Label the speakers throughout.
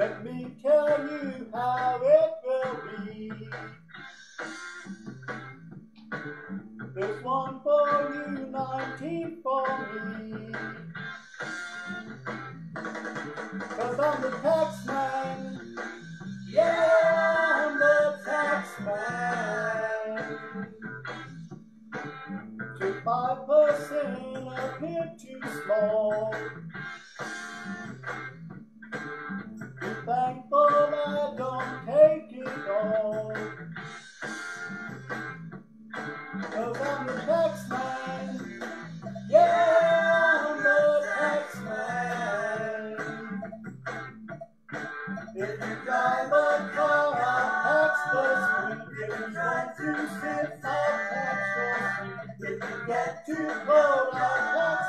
Speaker 1: Let me tell you how it will be. There's one for you, nineteen for me. Cause I'm the tax man. Yeah, I'm the tax man. To five percent appear too small. If you drive a car. If you want to sit, I'll. If you get too cold, I'll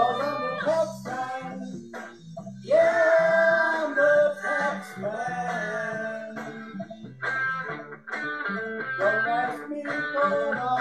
Speaker 1: Cause I'm the tax man. Yeah, I'm the tax man. Don't ask me for I